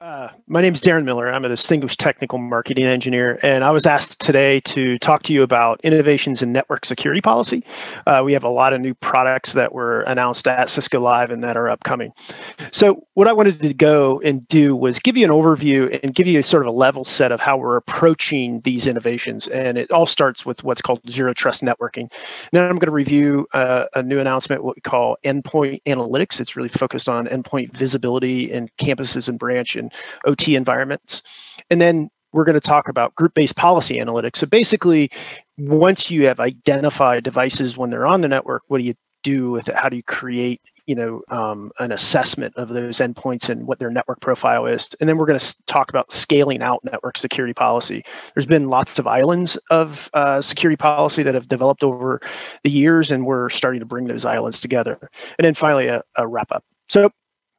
Uh, my name is Darren Miller. I'm a distinguished technical marketing engineer, and I was asked today to talk to you about innovations in network security policy. Uh, we have a lot of new products that were announced at Cisco Live and that are upcoming. So, what I wanted to go and do was give you an overview and give you sort of a level set of how we're approaching these innovations. And it all starts with what's called zero trust networking. Then I'm going to review uh, a new announcement, what we call endpoint analytics. It's really focused on endpoint visibility in campuses and branch and OT environments. And then we're going to talk about group-based policy analytics. So basically, once you have identified devices when they're on the network, what do you do with it? How do you create, you know, um, an assessment of those endpoints and what their network profile is? And then we're going to talk about scaling out network security policy. There's been lots of islands of uh, security policy that have developed over the years, and we're starting to bring those islands together. And then finally, a, a wrap up. So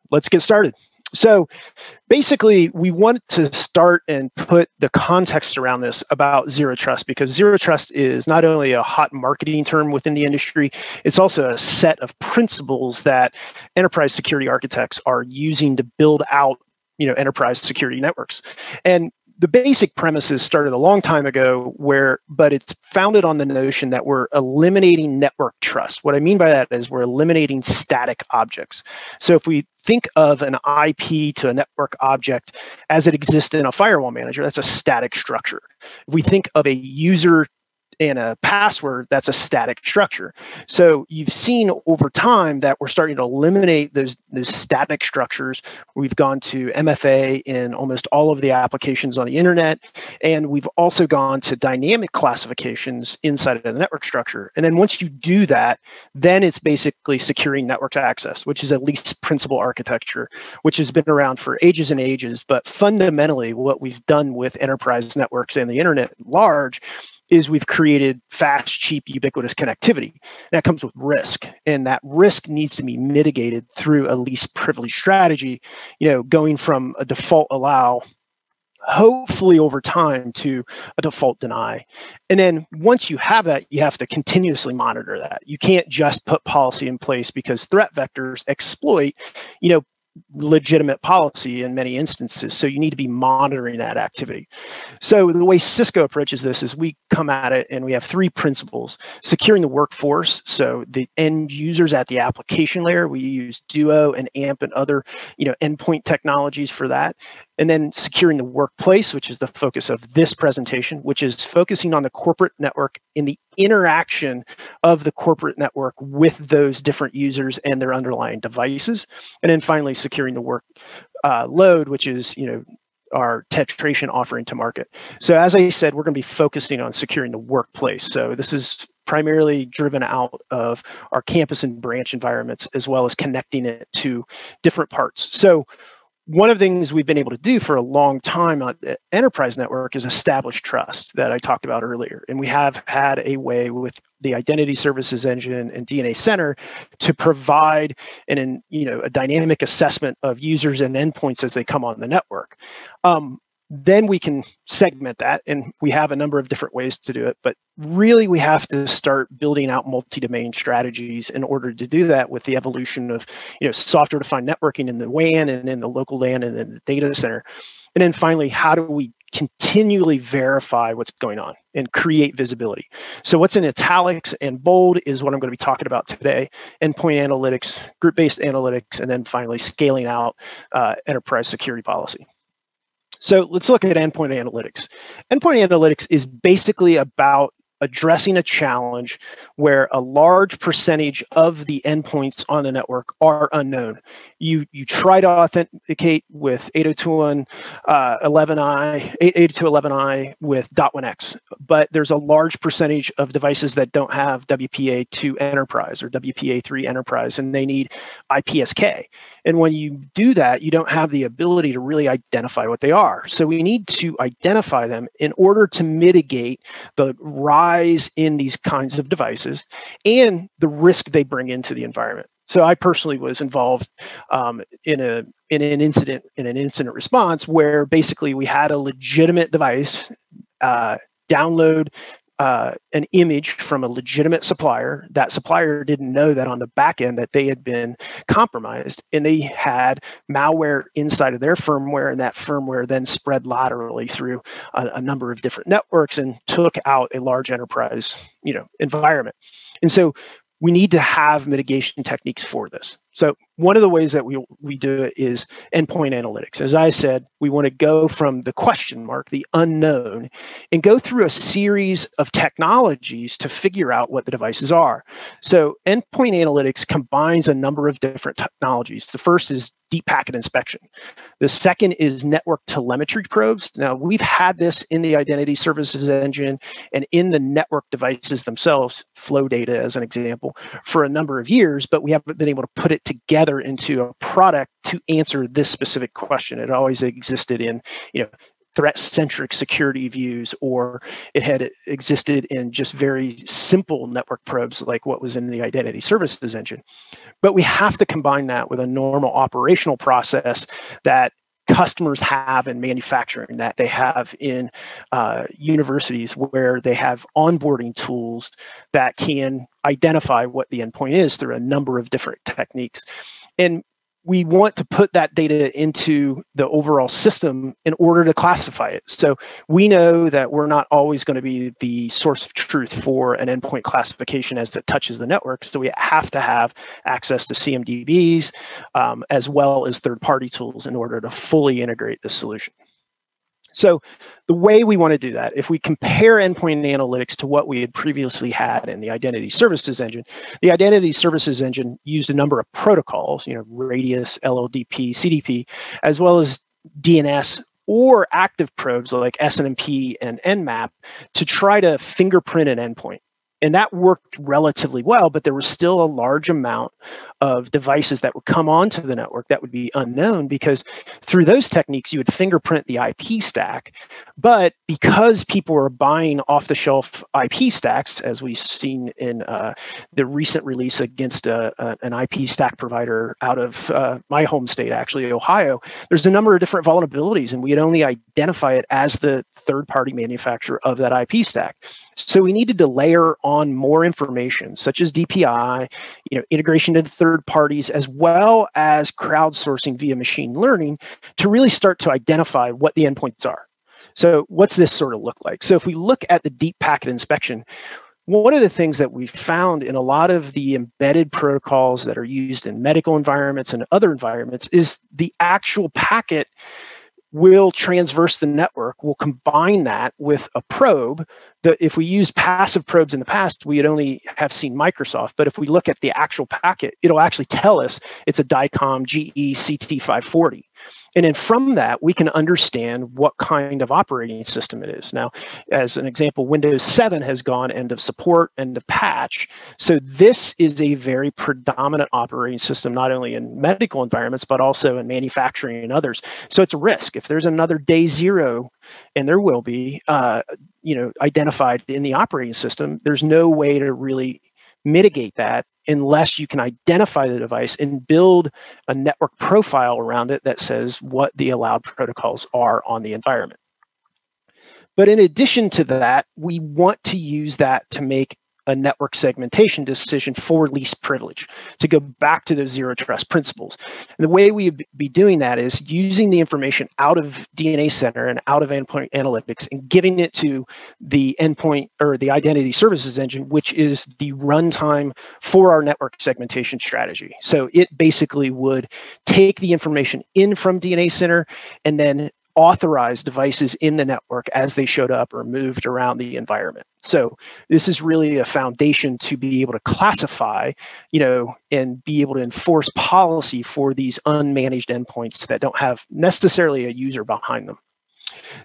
let's get started. So basically, we want to start and put the context around this about zero trust because zero trust is not only a hot marketing term within the industry, it's also a set of principles that enterprise security architects are using to build out you know enterprise security networks. And the basic premises started a long time ago where but it's founded on the notion that we're eliminating network trust. What i mean by that is we're eliminating static objects. So if we think of an ip to a network object as it exists in a firewall manager that's a static structure. If we think of a user and a password that's a static structure. So you've seen over time that we're starting to eliminate those those static structures. We've gone to MFA in almost all of the applications on the internet, and we've also gone to dynamic classifications inside of the network structure. And then once you do that, then it's basically securing network access, which is at least principal architecture, which has been around for ages and ages. But fundamentally, what we've done with enterprise networks and the internet large is we've created fast, cheap, ubiquitous connectivity. That comes with risk, and that risk needs to be mitigated through a least privilege strategy. You know, going from a default allow hopefully over time to a default deny. And then once you have that, you have to continuously monitor that. You can't just put policy in place because threat vectors exploit, you know, legitimate policy in many instances. So you need to be monitoring that activity. So the way Cisco approaches this is we come at it and we have three principles securing the workforce. So the end users at the application layer, we use Duo and AMP and other you know, endpoint technologies for that. And then securing the workplace, which is the focus of this presentation, which is focusing on the corporate network in the interaction of the corporate network with those different users and their underlying devices. And then finally, securing the work uh, load, which is, you know, our tetration offering to market. So as I said, we're going to be focusing on securing the workplace. So this is primarily driven out of our campus and branch environments, as well as connecting it to different parts. So one of the things we've been able to do for a long time on enterprise network is establish trust that I talked about earlier. And we have had a way with the identity services engine and DNA center to provide an, you know, a dynamic assessment of users and endpoints as they come on the network. Um, then we can segment that and we have a number of different ways to do it but really we have to start building out multi-domain strategies in order to do that with the evolution of you know software defined networking in the WAN and in the local LAN and in the data center. And then finally how do we continually verify what's going on and create visibility? So what's in italics and bold is what i'm going to be talking about today endpoint analytics group-based analytics and then finally scaling out uh, enterprise security policy so let's look at endpoint analytics. Endpoint analytics is basically about addressing a challenge where a large percentage of the endpoints on the network are unknown. You you try to authenticate with 802.11i, uh, 802.11i with .1x, but there's a large percentage of devices that don't have WPA2 Enterprise or WPA3 Enterprise, and they need IPSK. And when you do that, you don't have the ability to really identify what they are. So we need to identify them in order to mitigate the rise in these kinds of devices and the risk they bring into the environment. So I personally was involved um, in a in an incident in an incident response where basically we had a legitimate device uh, download uh, an image from a legitimate supplier. That supplier didn't know that on the back end that they had been compromised, and they had malware inside of their firmware, and that firmware then spread laterally through a, a number of different networks and took out a large enterprise, you know, environment. And so we need to have mitigation techniques for this. So one of the ways that we, we do it is endpoint analytics. As I said, we want to go from the question mark, the unknown, and go through a series of technologies to figure out what the devices are. So endpoint analytics combines a number of different technologies. The first is deep packet inspection. The second is network telemetry probes. Now, we've had this in the identity services engine and in the network devices themselves, flow data as an example, for a number of years, but we haven't been able to put it together into a product to answer this specific question. It always existed in, you know, threat centric security views, or it had existed in just very simple network probes like what was in the identity services engine. But we have to combine that with a normal operational process that customers have in manufacturing that they have in uh, universities where they have onboarding tools that can identify what the endpoint is through a number of different techniques. And we want to put that data into the overall system in order to classify it. So we know that we're not always going to be the source of truth for an endpoint classification as it touches the network. So we have to have access to CMDBs um, as well as third party tools in order to fully integrate the solution. So the way we want to do that, if we compare endpoint analytics to what we had previously had in the identity services engine, the identity services engine used a number of protocols, you know, Radius, LLDP, CDP, as well as DNS or active probes like SNMP and Nmap to try to fingerprint an endpoint and that worked relatively well but there was still a large amount of devices that would come onto the network that would be unknown because through those techniques you would fingerprint the ip stack but because people are buying off the shelf ip stacks as we've seen in uh, the recent release against a, uh, a, an ip stack provider out of uh, my home state actually ohio there's a number of different vulnerabilities and we had only identify it as the third party manufacturer of that ip stack so we needed to layer on more information, such as DPI, you know, integration into third parties, as well as crowdsourcing via machine learning to really start to identify what the endpoints are. So what's this sort of look like? So if we look at the deep packet inspection, one of the things that we found in a lot of the embedded protocols that are used in medical environments and other environments is the actual packet will transverse the network. We'll combine that with a probe. That if we use passive probes in the past, we would only have seen Microsoft. But if we look at the actual packet, it'll actually tell us it's a DICOM GE CT540. And then from that, we can understand what kind of operating system it is. Now, as an example, Windows 7 has gone end of support, end of patch. So this is a very predominant operating system, not only in medical environments, but also in manufacturing and others. So it's a risk. If there's another day zero, and there will be, uh, you know, identified in the operating system, there's no way to really mitigate that unless you can identify the device and build a network profile around it that says what the allowed protocols are on the environment. But in addition to that, we want to use that to make a network segmentation decision for least privilege to go back to those zero trust principles. And the way we be doing that is using the information out of DNA Center and out of endpoint analytics and giving it to the endpoint or the identity services engine, which is the runtime for our network segmentation strategy. So it basically would take the information in from DNA Center and then authorize devices in the network as they showed up or moved around the environment. So this is really a foundation to be able to classify, you know, and be able to enforce policy for these unmanaged endpoints that don't have necessarily a user behind them.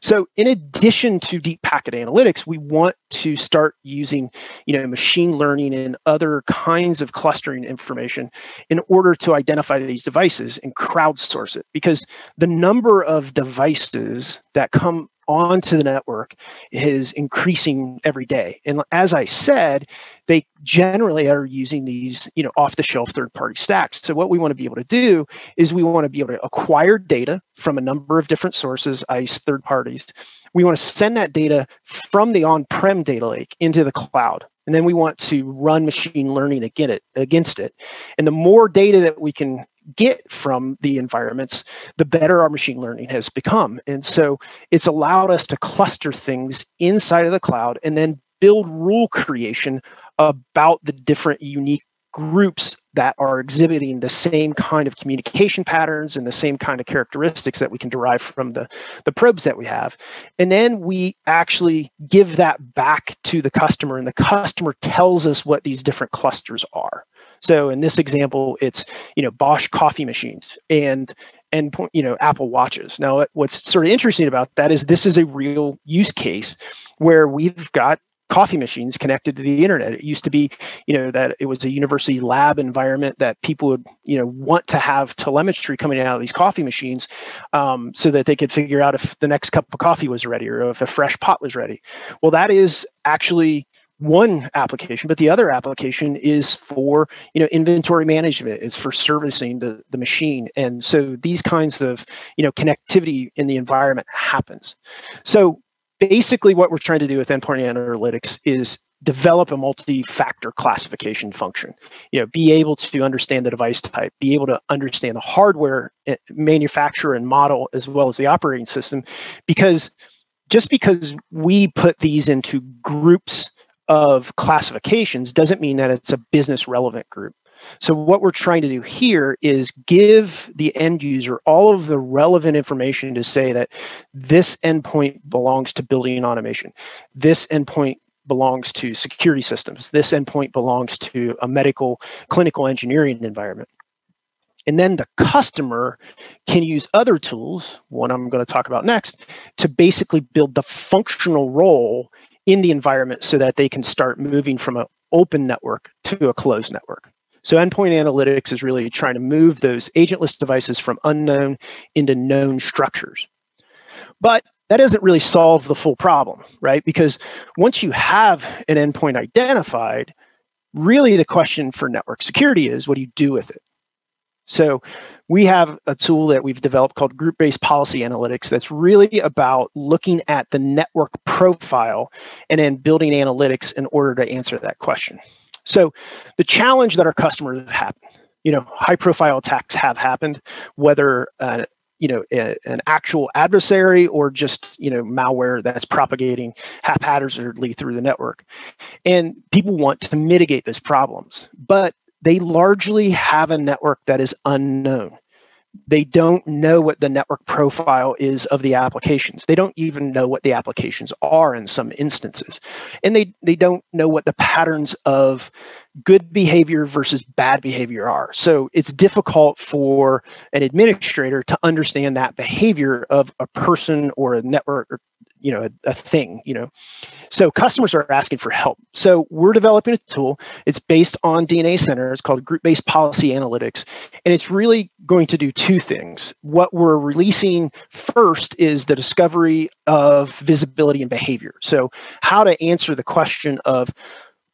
So in addition to deep packet analytics, we want to start using, you know, machine learning and other kinds of clustering information in order to identify these devices and crowdsource it. Because the number of devices that come onto the network is increasing every day. And as I said, they generally are using these, you know, off-the-shelf third-party stacks. So what we want to be able to do is we want to be able to acquire data from a number of different sources, ISE third parties. We want to send that data from the on-prem data lake into the cloud. And then we want to run machine learning against it, against it. And the more data that we can get from the environments, the better our machine learning has become. And so it's allowed us to cluster things inside of the cloud and then build rule creation about the different unique groups that are exhibiting the same kind of communication patterns and the same kind of characteristics that we can derive from the, the probes that we have. And then we actually give that back to the customer, and the customer tells us what these different clusters are. So in this example, it's you know Bosch coffee machines and and you know Apple watches. Now, what's sort of interesting about that is this is a real use case where we've got coffee machines connected to the internet. It used to be, you know, that it was a university lab environment that people would, you know, want to have telemetry coming out of these coffee machines um, so that they could figure out if the next cup of coffee was ready or if a fresh pot was ready. Well, that is actually one application but the other application is for you know inventory management. It's for servicing the, the machine. And so these kinds of you know connectivity in the environment happens. So basically what we're trying to do with endpoint analytics is develop a multi-factor classification function. You know be able to understand the device type be able to understand the hardware eh, manufacturer and model as well as the operating system because just because we put these into groups of classifications doesn't mean that it's a business relevant group. So what we're trying to do here is give the end user all of the relevant information to say that this endpoint belongs to building automation. This endpoint belongs to security systems. This endpoint belongs to a medical clinical engineering environment. And then the customer can use other tools, one I'm going to talk about next, to basically build the functional role in the environment so that they can start moving from an open network to a closed network. So endpoint analytics is really trying to move those agentless devices from unknown into known structures. But that doesn't really solve the full problem, right? Because once you have an endpoint identified, really the question for network security is what do you do with it? So we have a tool that we've developed called group-based policy analytics that's really about looking at the network profile and then building analytics in order to answer that question. So the challenge that our customers have happened, you know, high-profile attacks have happened, whether uh, you know a, an actual adversary or just you know malware that's propagating haphazardly through the network and people want to mitigate those problems but they largely have a network that is unknown. They don't know what the network profile is of the applications. They don't even know what the applications are in some instances. And they, they don't know what the patterns of good behavior versus bad behavior are. So it's difficult for an administrator to understand that behavior of a person or a network or you know a, a, thing you know. So customers are asking for help. So we're developing a tool. It's based on dna center. It's called group based policy analytics. And it's really going to do two things. What we're releasing first is the discovery of visibility and behavior. So how to answer the question of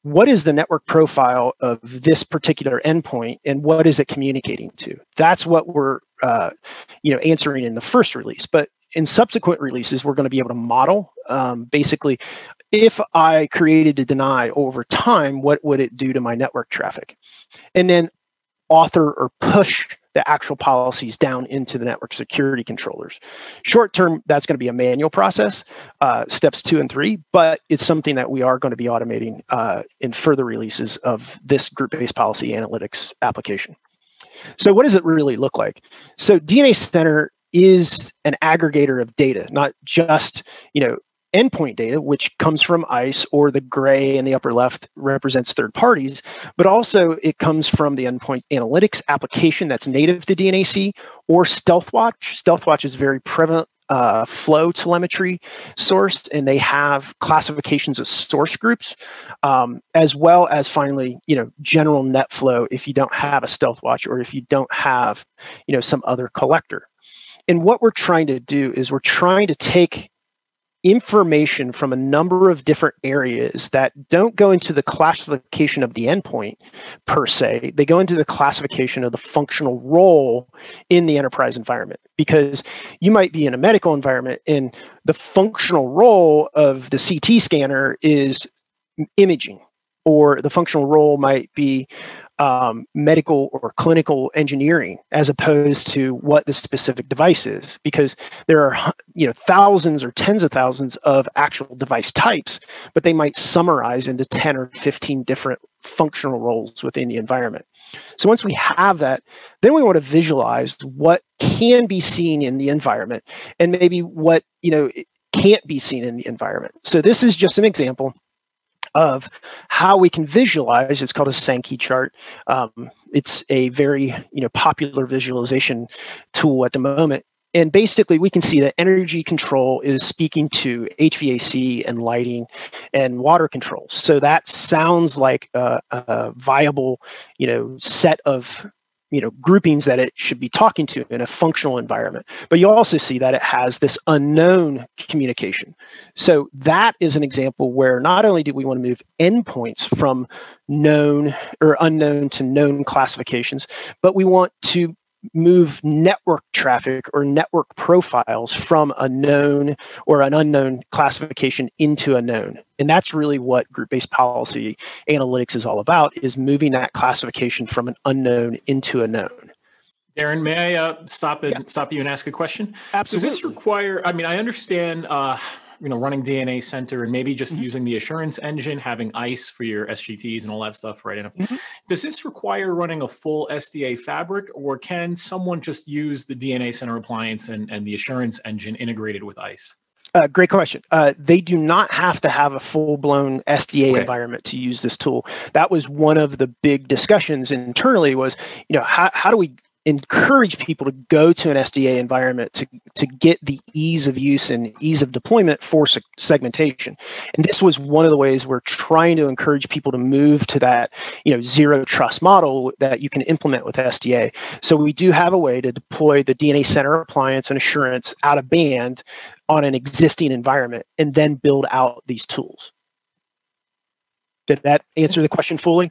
what is the network profile of this particular endpoint and what is it communicating to? That's what we're uh, you know answering in the first release. But in subsequent releases, we're going to be able to model um, basically if I created a deny over time, what would it do to my network traffic? And then author or push the actual policies down into the network security controllers. Short term, that's going to be a manual process, uh, steps two and three, but it's something that we are going to be automating uh, in further releases of this group based policy analytics application. So, what does it really look like? So, DNA Center is an aggregator of data, not just, you know, endpoint data, which comes from ISE or the gray in the upper left represents third parties, but also it comes from the endpoint analytics application that's native to DNAC or StealthWatch. StealthWatch is very prevalent uh, flow telemetry source, and they have classifications of source groups, um, as well as finally, you know, general net flow if you don't have a StealthWatch or if you don't have, you know, some other collector. And what we're trying to do is we're trying to take information from a number of different areas that don't go into the classification of the endpoint per se. They go into the classification of the functional role in the enterprise environment because you might be in a medical environment and the functional role of the CT scanner is imaging or the functional role might be um, medical or clinical engineering as opposed to what the specific device is because there are you know thousands or tens of thousands of actual device types but they might summarize into 10 or 15 different functional roles within the environment. So once we have that then we want to visualize what can be seen in the environment and maybe what you know can't be seen in the environment. So this is just an example of how we can visualize. It's called a Sankey chart. Um, it's a very you know popular visualization tool at the moment. And basically, we can see that energy control is speaking to HVAC and lighting and water control. So that sounds like a, a viable, you know, set of you know groupings that it should be talking to in a functional environment. But you also see that it has this unknown communication. So that is an example where not only do we want to move endpoints from known or unknown to known classifications but we want to move network traffic or network profiles from a known or an unknown classification into a known and that's really what group-based policy analytics is all about is moving that classification from an unknown into a known Darren, may I uh, stop and yeah. stop you and ask a question? Absolutely. Does this require? I mean, I understand uh, you know running DNA Center and maybe just mm-hmm. using the assurance engine, having ISE for your SGTs and all that stuff, right? Mm-hmm. Does this require running a full SDA fabric, or can someone just use the DNA Center appliance and, and the assurance engine integrated with ISE? Uh, great question. Uh, they do not have to have a full blown SDA okay. environment to use this tool. That was one of the big discussions internally. Was you know how how do we encourage people to go to an SDA environment to, to get the ease of use and ease of deployment for se- segmentation. And this was one of the ways we're trying to encourage people to move to that, you know, zero trust model that you can implement with SDA. So we do have a way to deploy the DNA Center appliance and assurance out of band on an existing environment and then build out these tools. Did that answer the question fully?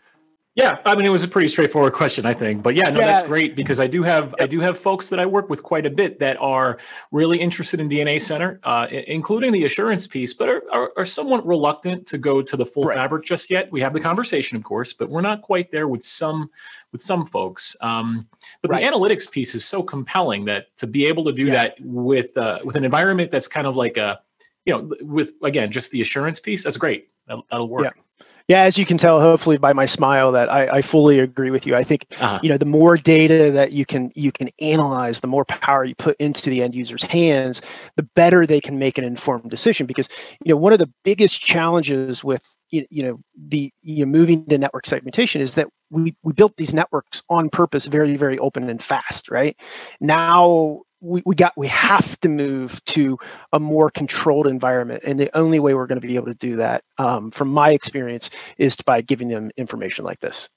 Yeah, I mean it was a pretty straightforward question, I think. But yeah, no, yeah. that's great because I do have. I do have folks that I work with quite a bit that are really interested in DNA Center, uh, including the assurance piece, but are, are, are, somewhat reluctant to go to the full right. fabric just yet. We have the conversation, of course, but we're not quite there with some with some folks. Um, but right. the analytics piece is so compelling that to be able to do yeah. that with uh, with an environment that's kind of like a you know with again just the assurance piece, that's great. That'll, that'll work. Yeah. Yeah, as you can tell, hopefully by my smile, that I, I fully agree with you. I think uh-huh. you know the more data that you can you can analyze, the more power you put into the end user's hands, the better they can make an informed decision. Because you know one of the biggest challenges with you, you know the you know, moving to network segmentation is that we we built these networks on purpose, very very open and fast. Right now, we, we got we have to move to a more controlled environment and the only way we're going to be able to do that um, from my experience is by giving them information like this.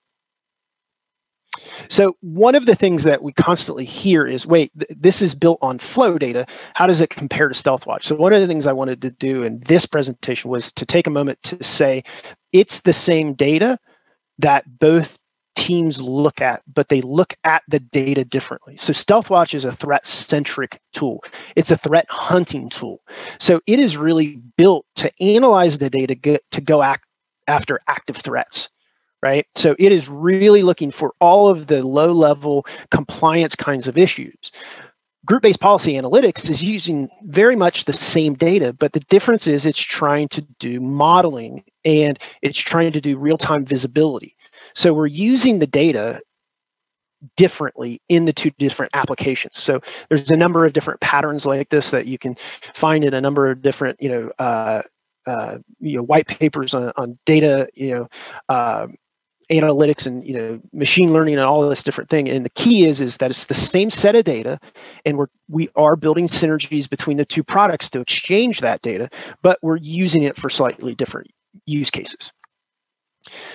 So one of the things that we constantly hear is wait th- this is built on flow data. How does it compare to stealthwatch so one of the things i wanted to do in this presentation was to take a moment to say it's the same data that both teams look at, but they look at the data differently. So StealthWatch is a threat centric tool, it's a threat hunting tool. So it is really built to analyze the data get, to go act after active threats. Right. So it is really looking for all of the low level compliance kinds of issues. Group based policy analytics is using very much the same data, but the difference is it's trying to do modeling and it's trying to do real time visibility. So we're using the data differently in the two different applications. So there's a number of different patterns like this that you can find in a number of different, you know, uh, uh, you know, white papers on, on data, you know, uh, analytics and you know machine learning and all this different thing and the key is is that it's the same set of data and we're we are building synergies between the two products to exchange that data but we're using it for slightly different use cases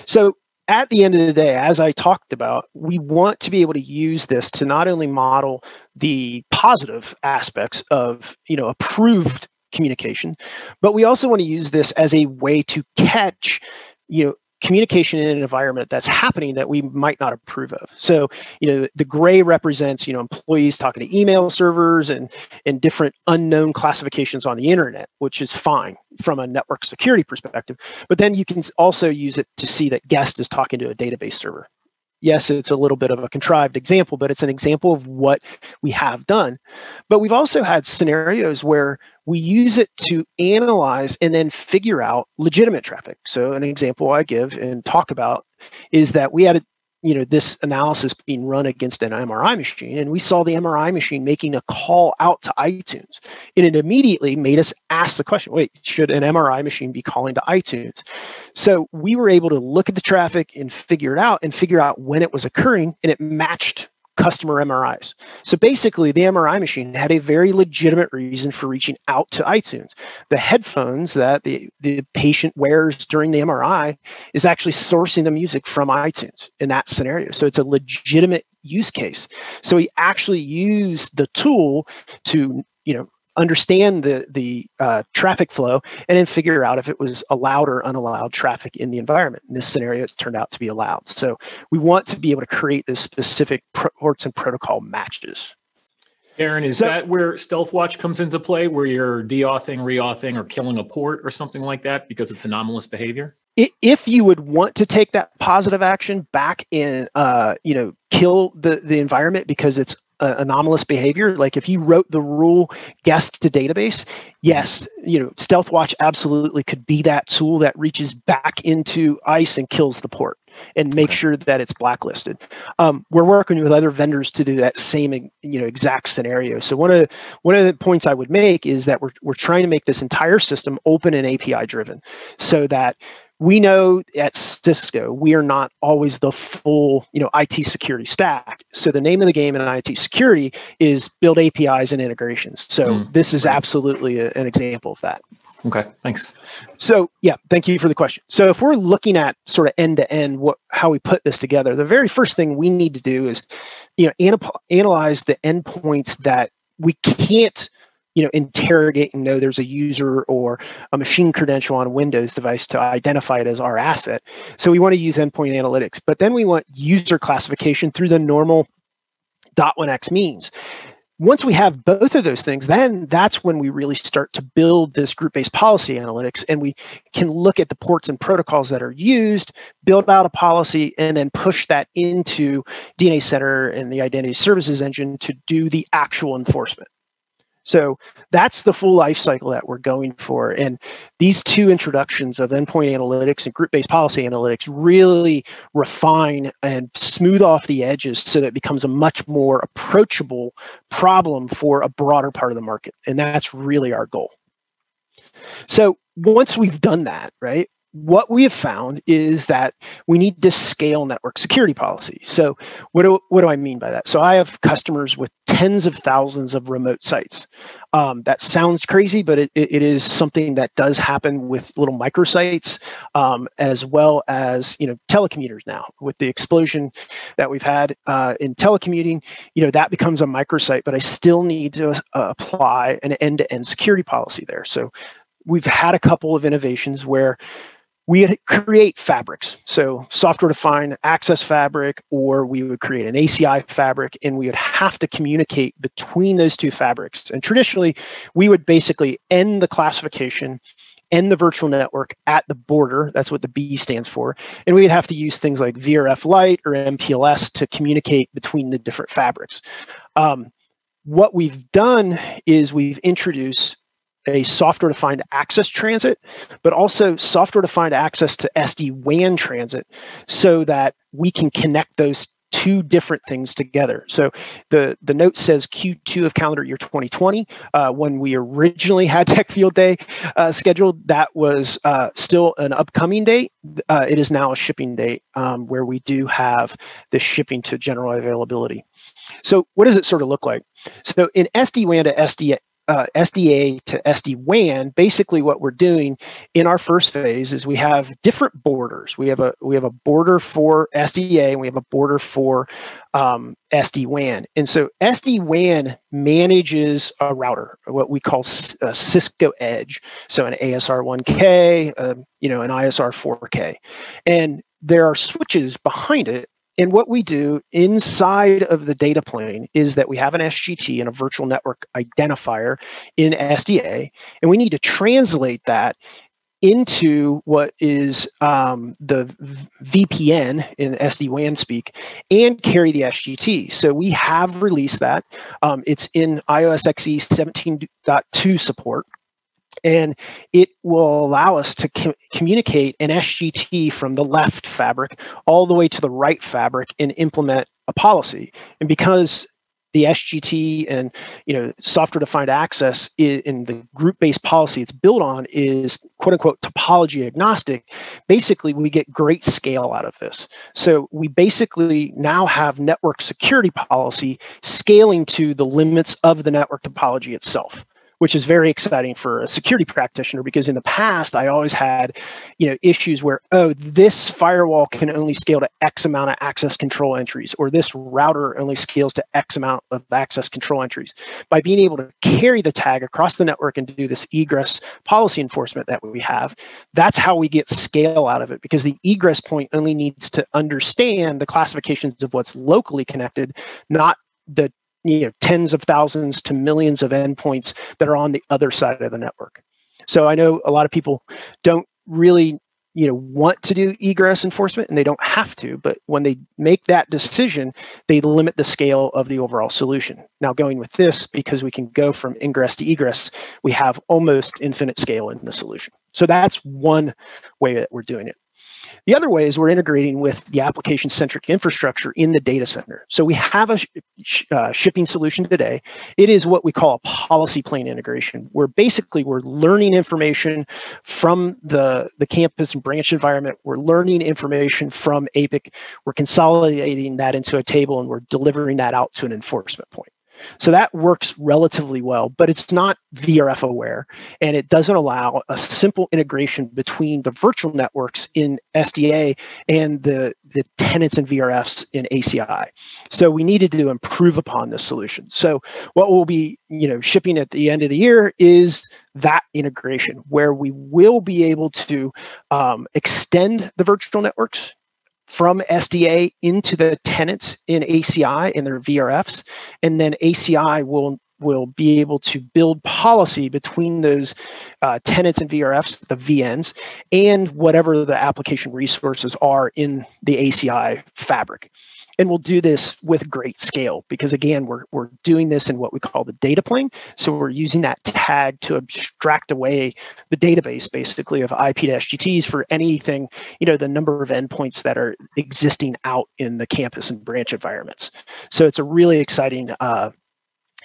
so at the end of the day, as I talked about, we want to be able to use this to not only model the positive aspects of you know approved communication, but we also want to use this as a way to catch, you know, communication in an environment that's happening that we might not approve of. So, you know, the gray represents, you know, employees talking to email servers and and different unknown classifications on the internet, which is fine from a network security perspective. But then you can also use it to see that guest is talking to a database server yes, it's a little bit of a contrived example, but it's an example of what we have done. But we've also had scenarios where we use it to analyze and then figure out legitimate traffic. So, an example I give and talk about is that we had a you know this analysis being run against an MRI machine, and we saw the MRI machine making a call out to iTunes, and it immediately made us ask the question: Wait, should an MRI machine be calling to iTunes? So we were able to look at the traffic and figure it out, and figure out when it was occurring, and it matched customer MRIs. So basically, the MRI machine had a very legitimate reason for reaching out to iTunes. The headphones that the, the patient wears during the MRI is actually sourcing the music from iTunes in that scenario. So it's a legitimate use case. So we actually used the tool to, you know, understand the the uh, traffic flow and then figure out if it was allowed or unallowed traffic in the environment. In this scenario, it turned out to be allowed. So we want to be able to create those specific ports and protocol matches. Aaron, is so, that where StealthWatch comes into play, where you're deauthing, reauthing, or killing a port or something like that because it's anomalous behavior? If you would want to take that positive action back in, uh, you know, kill the the environment because it's uh, anomalous behavior. Like if you wrote the rule guest to database yes you know stealthwatch absolutely could be that tool that reaches back into ISE and kills the port and make okay. sure that it's blacklisted. Um, we're working with other vendors to do that same you know exact scenario. So one of the, one of the points i would make is that we're, we're trying to make this entire system open and api driven so that we know at Cisco we are not always the full you know IT security stack. So the name of the game in IT security is build APIs and integrations. So mm, this is right. absolutely a, an example of that. Okay, thanks. So yeah, thank you for the question. So if we're looking at sort of end to end, what how we put this together, the very first thing we need to do is, you know, analyze the endpoints that we can't you know interrogate and know there's a user or a machine credential on a windows device to identify it as our asset. So we want to use endpoint analytics but then we want user classification through the normal .1x means. Once we have both of those things then that's when we really start to build this group-based policy analytics and we can look at the ports and protocols that are used build out a policy and then push that into dna center and the identity services engine to do the actual enforcement so that's the full life cycle that we're going for. And these two introductions of endpoint analytics and group based policy analytics really refine and smooth off the edges so that it becomes a much more approachable problem for a broader part of the market. And that's really our goal. So once we've done that, right, what we have found is that we need to scale network security policy. So, what do, what do I mean by that? So, I have customers with tens of thousands of remote sites. Um, that sounds crazy, but it, it is something that does happen with little microsites, um, as well as you know telecommuters now. With the explosion that we've had uh, in telecommuting, you know that becomes a microsite, but I still need to uh, apply an end-to-end security policy there. So, we've had a couple of innovations where we create fabrics. So software defined access fabric, or we would create an ACI fabric, and we would have to communicate between those two fabrics. And traditionally, we would basically end the classification, end the virtual network at the border. That's what the B stands for. And we would have to use things like VRF Lite or MPLS to communicate between the different fabrics. Um, what we've done is we've introduced a software defined access transit, but also software defined access to SD WAN transit so that we can connect those two different things together. So the, the note says Q2 of calendar year 2020. Uh, when we originally had Tech Field Day uh, scheduled, that was uh, still an upcoming date. Uh, it is now a shipping date um, where we do have the shipping to general availability. So what does it sort of look like? So in SD WAN to SD uh, SDA to SD WAN, basically what we're doing in our first phase is we have different borders. We have a we have a border for SDA and we have a border for um, SD WAN. And so SD WAN manages a router, what we call a Cisco Edge. So an ASR 1K, uh, you know, an ISR 4K, and there are switches behind it and what we do inside of the data plane is that we have an SGT and a virtual network identifier in SDA, and we need to translate that into what is um, the VPN in SD-WAN speak and carry the SGT. So we have released that. Um, it's in iOS XE 17.2 support and it will allow us to com- communicate an SGT from the left fabric all the way to the right fabric and implement a policy. And because the SGT and you know software defined access in the group based policy it's built on is quote unquote topology agnostic. Basically, we get great scale out of this. So we basically now have network security policy scaling to the limits of the network topology itself which is very exciting for a security practitioner because in the past I always had, you know, issues where oh this firewall can only scale to X amount of access control entries, or this router only scales to X amount of access control entries. By being able to carry the tag across the network and do this egress policy enforcement that we have, that's how we get scale out of it because the egress point only needs to understand the classifications of what's locally connected, not the you know tens of thousands to millions of endpoints that are on the other side of the network. So i know a lot of people don't really you know want to do egress enforcement and they don't have to but when they make that decision they limit the scale of the overall solution. Now going with this because we can go from ingress to egress we have almost infinite scale in the solution. So that's one way that we're doing it the other way is we're integrating with the application centric infrastructure in the data center. So we have a sh- uh, shipping solution today. It is what we call a policy plane integration, where basically we're learning information from the, the campus and branch environment. We're learning information from APIC. We're consolidating that into a table and we're delivering that out to an enforcement point. So that works relatively well, but it's not VRF aware and it doesn't allow a simple integration between the virtual networks in SDA and the, the tenants and VRFs in ACI. So we needed to improve upon this solution. So what we'll be, you know, shipping at the end of the year is that integration where we will be able to um, extend the virtual networks from SDA into the tenants in ACI in their VRFs, and then ACI will will be able to build policy between those uh, tenants and VRFs, the VNs, and whatever the application resources are in the ACI fabric and we'll do this with great scale because again we're, we're doing this in what we call the data plane. So we're using that tag to abstract away the database basically of ip to sgts for anything you know the number of endpoints that are existing out in the campus and branch environments. So it's a really exciting uh,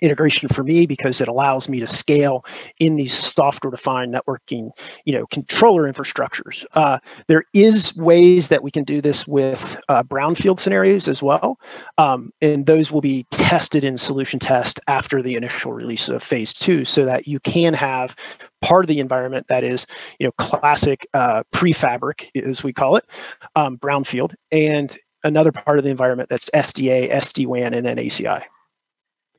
integration for me because it allows me to scale in these software defined networking you know controller infrastructures. Uh, there is ways that we can do this with uh, brownfield scenarios as well. Um, and those will be tested in solution test after the initial release of phase two so that you can have part of the environment that is you know classic uh, prefabric as we call it um, brownfield and another part of the environment that's sda sd-wan and then aci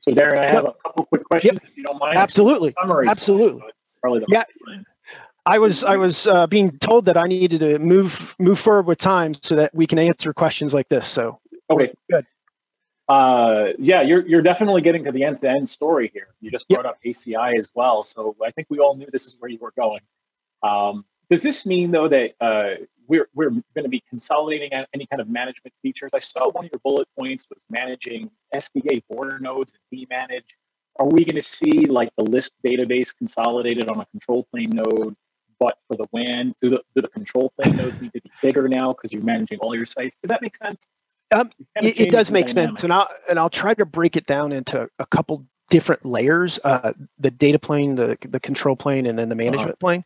so, Darren, I have yep. a couple quick questions, yep. if you don't mind. Absolutely. Absolutely. Probably the yeah. I was I was uh, being told that I needed to move move forward with time so that we can answer questions like this. So okay, good. Uh, yeah, you're you're definitely getting to the end to end story here. You just brought yep. up ACI as well, so I think we all knew this is where you were going. Um, does this mean though that uh, we're we're going to be consolidating any kind of management features. I saw one of your bullet points was managing SDA border nodes and vManage. Are we going to see like the Lisp database consolidated on a control plane node, but for the WAN, do the, do the control plane nodes need to be bigger now because you're managing all your sites? Does that make sense? Um, it, it, does make dynamic. sense, and I'll and I'll try to break it down into a couple different layers uh, the data plane the, the control plane and then the uh-huh. management uh-huh. plane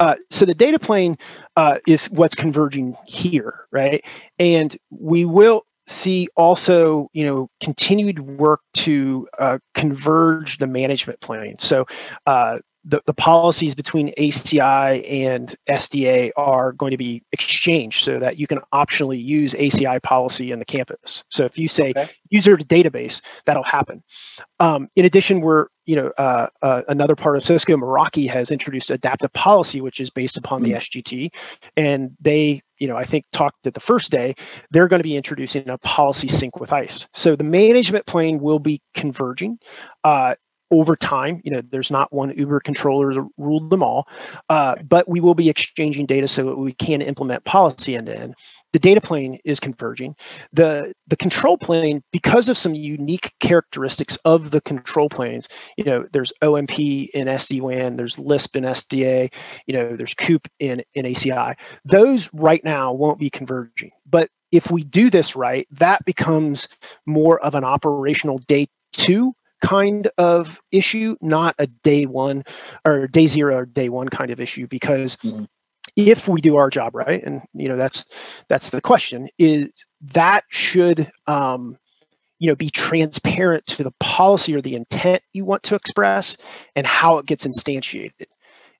uh, so the data plane uh, is what's converging here right and we will see also, you know, continued work to uh, converge the management plane. So uh, the, the policies between ACI and SDA are going to be exchanged so that you can optionally use ACI policy in the campus. So if you say okay. user to database, that'll happen. Um, in addition, we're you know uh, uh, another part of Cisco Meraki has introduced adaptive policy, which is based upon mm-hmm. the SGT, and they you know I think talked at the first day they're going to be introducing a policy sync with ISE. So the management plane will be converging. Uh, over time. You know, there's not one Uber controller to rule them all, uh, but we will be exchanging data so that we can implement policy end to end. The data plane is converging. The the control plane, because of some unique characteristics of the control planes, you know, there's OMP in SD-WAN, there's Lisp in SDA, you know, there's COOP in, in ACI. Those right now won't be converging. But if we do this right, that becomes more of an operational day two kind of issue, not a day one or day zero or day one kind of issue. Because mm-hmm. if we do our job right, and you know that's that's the question, is that should um, you know be transparent to the policy or the intent you want to express and how it gets instantiated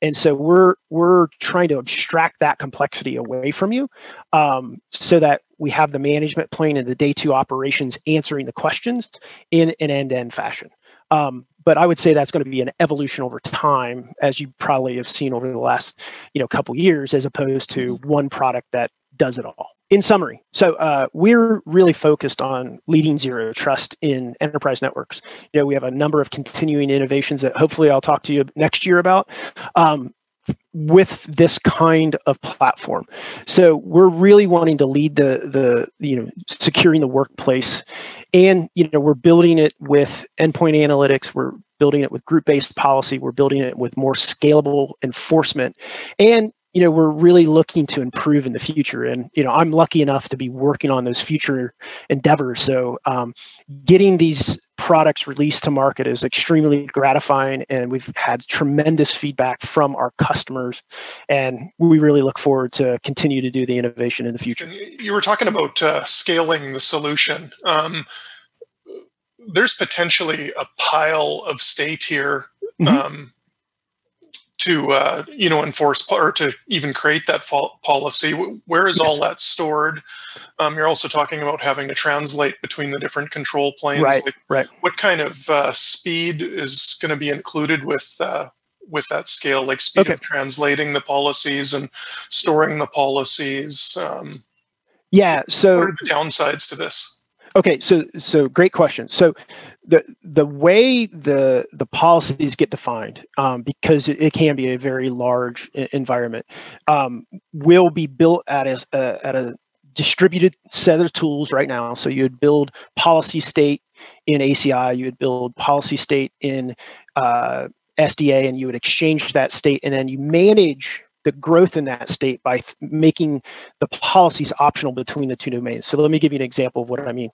and so we're we're trying to abstract that complexity away from you um, so that we have the management plane and the day two operations answering the questions in an end-to-end fashion um, but I would say that's going to be an evolution over time, as you probably have seen over the last, you know, couple years, as opposed to mm-hmm. one product that does it all. In summary, so uh, we're really focused on leading zero trust in enterprise networks. You know, we have a number of continuing innovations that hopefully I'll talk to you next year about. Um, with this kind of platform. So we're really wanting to lead the the you know securing the workplace and you know we're building it with endpoint analytics, we're building it with group-based policy, we're building it with more scalable enforcement and you know we're really looking to improve in the future. And you know i'm lucky enough to be working on those future endeavors. So um, getting these products released to market is extremely gratifying and we've had tremendous feedback from our customers and we really look forward to continue to do the innovation in the future. You were talking about uh, scaling the solution. Um, there's potentially a pile of state here mm-hmm. um, to uh, you know enforce or to even create that policy. Where is all that stored? Um, you're also talking about having to translate between the different control planes right like right. what kind of uh, speed is going to be included with uh, with that scale? Like speed okay. of translating the policies and storing the policies um, yeah so what are the downsides to this? Okay, so so great question. So the the way the the policies get defined, um, because it, it, can be a very large environment, um, will be built at a, a, at a distributed set of tools right now. So you would build policy state in ACI, you would build policy state in uh, SDA, and you would exchange that state, and then you manage the growth in that state by th- making the policies optional between the two domains. So let me give you an example of what I mean.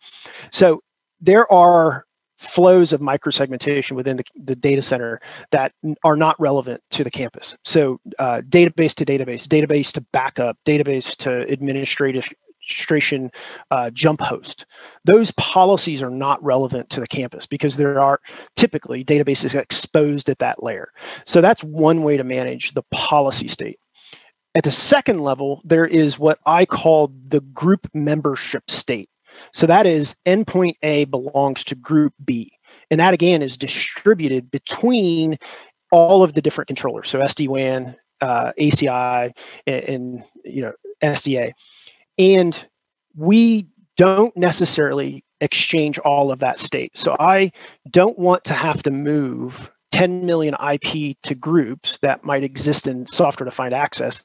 So there are flows of microsegmentation within the, the data center that are not relevant to the campus. So uh, database to database, database to backup, database to administrative administration uh, jump host. Those policies are not relevant to the campus because there are typically databases exposed at that layer. So that's one way to manage the policy state. At the second level, there is what I call the group membership state. So that is endpoint A belongs to group B. And that again is distributed between all of the different controllers. So SD-WAN, uh, ACI, and, and you know SDA. And we don't necessarily exchange all of that state. So I don't want to have to move 10 million IP to groups that might exist in software defined access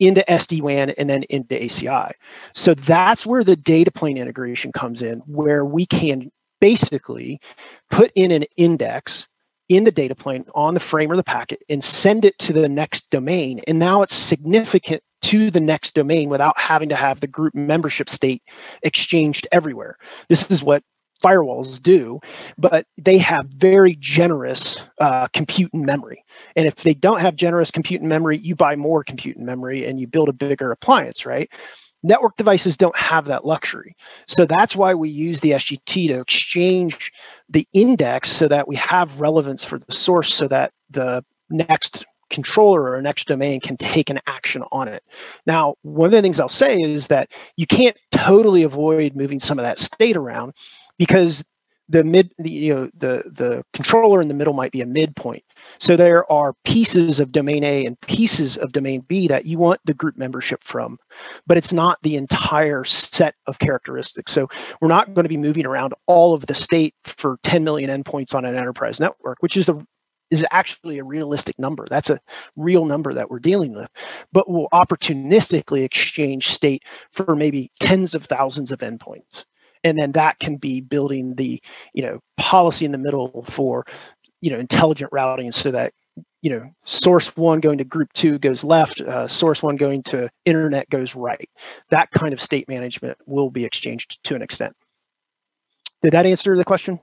into SD-WAN and then into ACI. So that's where the data plane integration comes in, where we can basically put in an index in the data plane on the frame or the packet and send it to the next domain. And now it's significant to the next domain without having to have the group membership state exchanged everywhere. This is what firewalls do, but they have very generous uh, compute and memory. And if they don't have generous compute and memory, you buy more compute and memory and you build a bigger appliance, right? Network devices don't have that luxury. So that's why we use the SGT to exchange the index so that we have relevance for the source so that the next controller or next domain can take an action on it. Now, one of the things I'll say is that you can't totally avoid moving some of that state around because the mid the, you know the the controller in the middle might be a midpoint. So there are pieces of domain a and pieces of domain b that you want the group membership from but it's not the entire set of characteristics. So we're not going to be moving around all of the state for 10 million endpoints on an enterprise network which is the is actually a realistic number. That's a real number that we're dealing with. But we'll opportunistically exchange state for maybe tens of thousands of endpoints and then that can be building the you know policy in the middle for you know intelligent routing so that you know source one going to group two goes left uh, source one going to internet goes right that kind of state management will be exchanged to an extent did that answer the question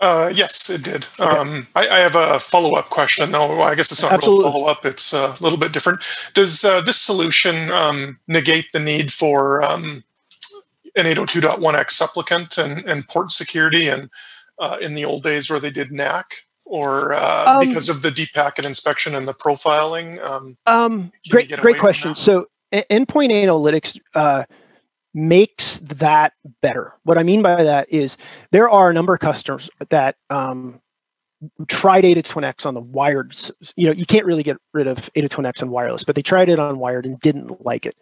uh, yes, it did. Okay. Um, I, I, have a follow-up question. No, I guess it's not Absolutely. real follow-up. It's a little bit different. Does uh, this solution um, negate the need for um, an 802.1x supplicant and, and port security and uh, in the old days where they did NAC or uh, um, because of the deep packet inspection and the profiling? Um, um, great, great question. So endpoint analytics uh, makes that better. What I mean by that is there are a number of customers that um, tried 802.1x on the wired. You know, you can't really get rid of 802.1x on wireless, but they tried it on wired and didn't like it.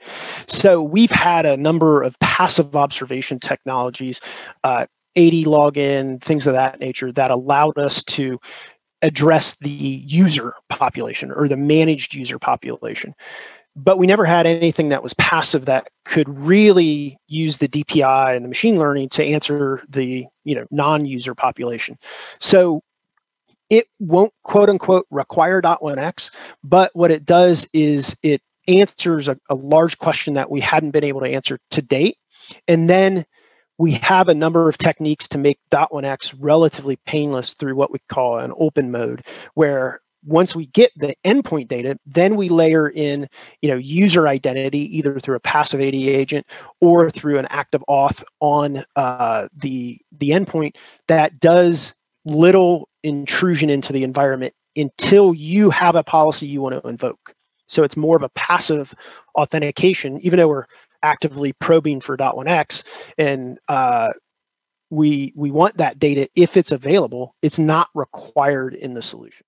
So we've had a number of passive observation technologies, uh, AD login, things of that nature that allowed us to address the user population or the managed user population. But we never had anything that was passive that could really use the DPI and the machine learning to answer the you know non-user population. So it won't quote unquote require .1x, but what it does is it answers a, a, large question that we hadn't been able to answer to date. And then we have a number of techniques to make .1x relatively painless through what we call an open mode, where once we get the endpoint data, then we layer in, you know, user identity either through a passive AD agent or through an active auth on uh, the the endpoint that does little intrusion into the environment until you have a policy you want to invoke. So it's more of a passive authentication, even though we're actively probing for .1x and uh, we we want that data if it's available. It's not required in the solution.